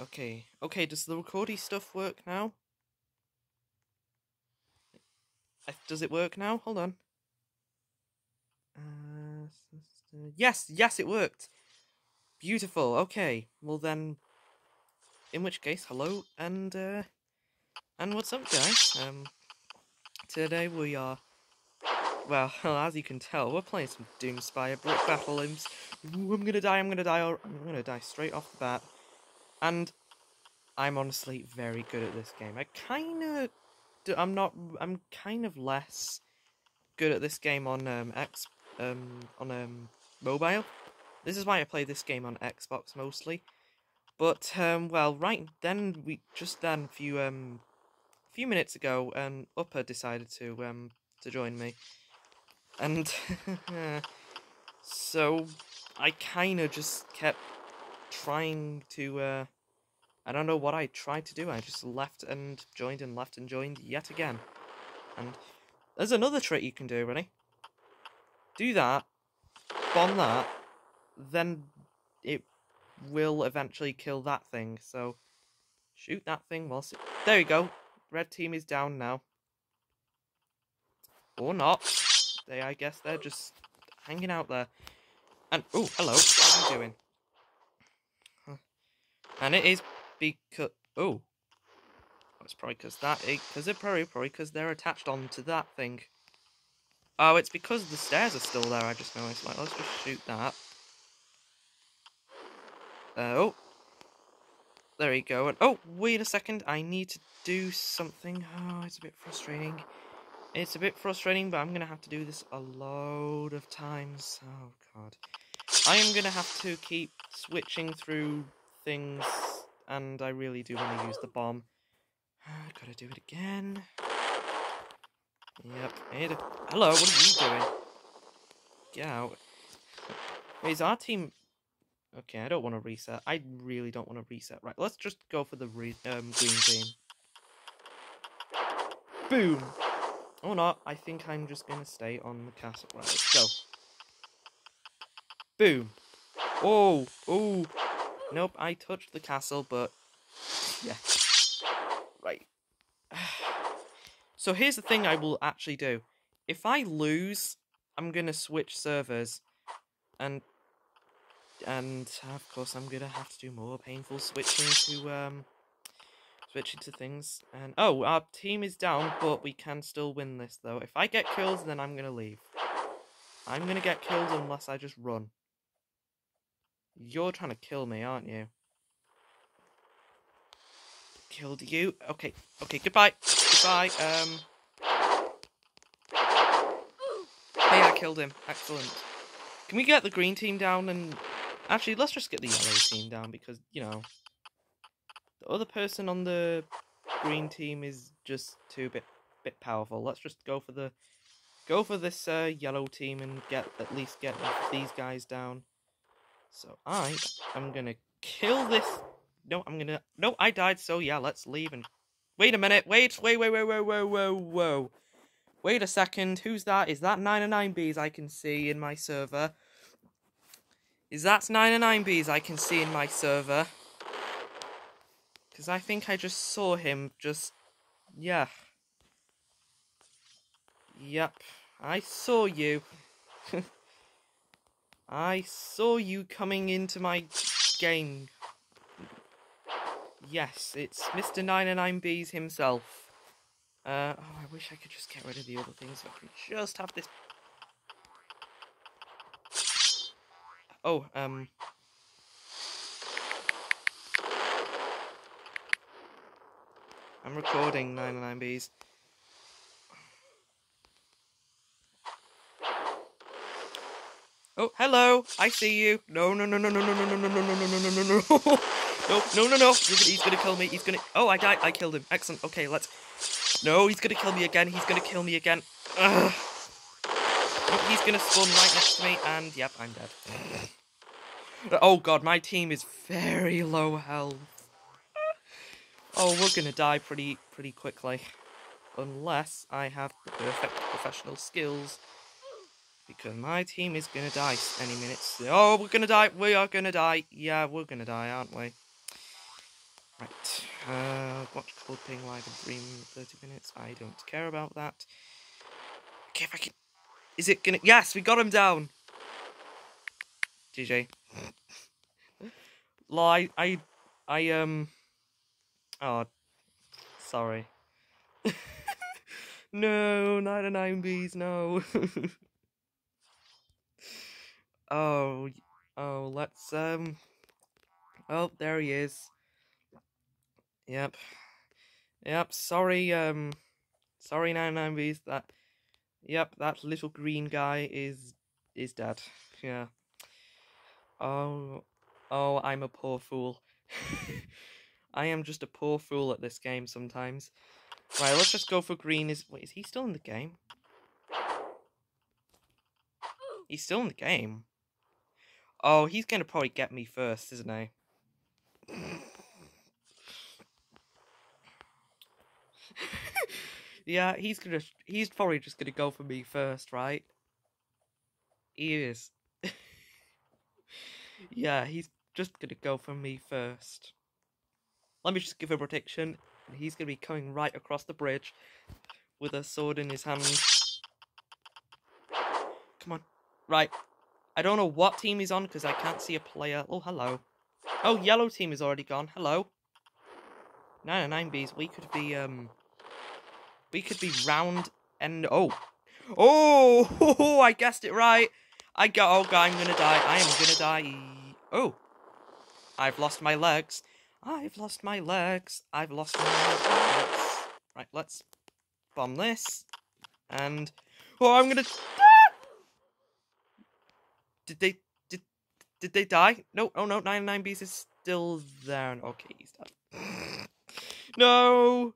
Okay, okay, does the recordy stuff work now? Uh, Does it work now? Hold on. Uh, yes, yes, it worked. Beautiful. Okay, well then, in which case, hello and uh, and what's up, guys? Um, today we are, well, as you can tell, we're playing some Doomspire Brick Battle. Ooh, I'm gonna die. I'm gonna die. I'm gonna die straight off the bat. And I'm honestly very good at this game. I kind of, I'm not. I'm kind of less good at this game on um X, um on um mobile. This is why I play this game on Xbox mostly. But um, well, right then we just then a few um, a few minutes ago, um, Upper decided to um to join me, and so I kind of just kept trying to. Uh, I don't know what I tried to do. I just left and joined and left and joined yet again. And there's another trick you can do. Ready? Do that. Bomb that. Then it will eventually kill that thing. So shoot that thing whilst it... There you go. Red team is down now. Or not. They, I guess they're just hanging out there. And oh, hello. What are you doing? And it is because oh, it's probably because that because it probably probably because they're attached onto that thing. Oh, it's because the stairs are still there. I just noticed. Like, let's just shoot that. Oh, there you go. And oh, wait a second. I need to do something. Oh, it's a bit frustrating. It's a bit frustrating, but I'm gonna have to do this a load of times. Oh god. I am gonna have to keep switching through things, and I really do want to use the bomb. Gotta do it again. Yep. The- Hello, what are you doing? Get out. Wait, is our team... Okay, I don't want to reset. I really don't want to reset. Right, let's just go for the re um, green team. Boom! Or not, I think I'm just going to stay on the castle. Right, let's go. Boom! Oh, oh! Nope, I touched the castle, but... Yeah. Right. So here's the thing I will actually do. If I lose, I'm gonna switch servers, and and of course I'm gonna have to do more painful switching to um switching to things. And oh, our team is down, but we can still win this though. If I get killed, then I'm gonna leave. I'm gonna get killed unless I just run. You're trying to kill me, aren't you? Killed you. Okay. Okay. Goodbye. Goodbye. Um. Hey, I killed him. Excellent. Can we get the green team down and actually let's just get the yellow team down because you know the other person on the green team is just too bit bit powerful. Let's just go for the go for this uh, yellow team and get at least get these guys down. So I am gonna kill this. No, I'm gonna. No, I died. So yeah, let's leave and wait a minute. Wait, wait, wait, wait, wait, whoa, whoa, whoa. Wait a second. Who's that? Is that 909Bs I can see in my server? Is that 909Bs I can see in my server? Because I think I just saw him just. Yeah. Yep. I saw you. I saw you coming into my game. Yes, it's Mr. 909Bs himself. Uh, oh, I wish I could just get rid of the other things. I could just have this. Oh, um. I'm recording 909Bs. Oh, hello! I see you! No, no, no, no, no, no, no, no, no, no, no, no, no, no, no, no. No, no, no, no. He's gonna, he's gonna kill me. He's gonna. Oh, I died. I killed him. Excellent. Okay, let's. No, he's gonna kill me again. He's gonna kill me again. Ugh. Oh, he's gonna spawn right next to me, and yep, I'm dead. Oh god, my team is very low health. Oh, we're gonna die pretty, pretty quickly, unless I have the perfect professional skills. Because my team is gonna die any minute. Oh, we're gonna die. We are gonna die. Yeah, we're gonna die, aren't we? Right. Uh, watch Coldping live in stream 30 minutes. I don't care about that. Okay, if I can. Is it gonna. Yes, we got him down! GG. Lie. I. I, um. Oh. Sorry. no, 99 bees, no. oh. Oh, let's, um. Oh, there he is. Yep. Yep, sorry, um. Sorry, 99 bees, that. Yep, that little green guy is. is dead. Yeah. Oh. Oh, I'm a poor fool. I am just a poor fool at this game sometimes. Right, let's just go for green. Is wait, is he still in the game? He's still in the game. Oh, he's gonna probably get me first, isn't he? yeah, he's gonna. He's probably just gonna go for me first, right? He is. yeah, he's just gonna go for me first. Let me just give a protection. And he's gonna be coming right across the bridge with a sword in his hand. Come on. Right. I don't know what team he's on because I can't see a player. Oh, hello. Oh, yellow team is already gone. Hello. 99 Bs. We could be, um... We could be round and... Oh. Oh! I guessed it right. I got... Oh, God, I'm gonna die. I am gonna die. Oh. I've lost my legs. I've lost my legs. I've lost my legs. Right, let's bomb this. And... Oh, I'm gonna... Did they... Did, did they die? No, oh no, 99 Bees is still there. Okay, he's dead. no!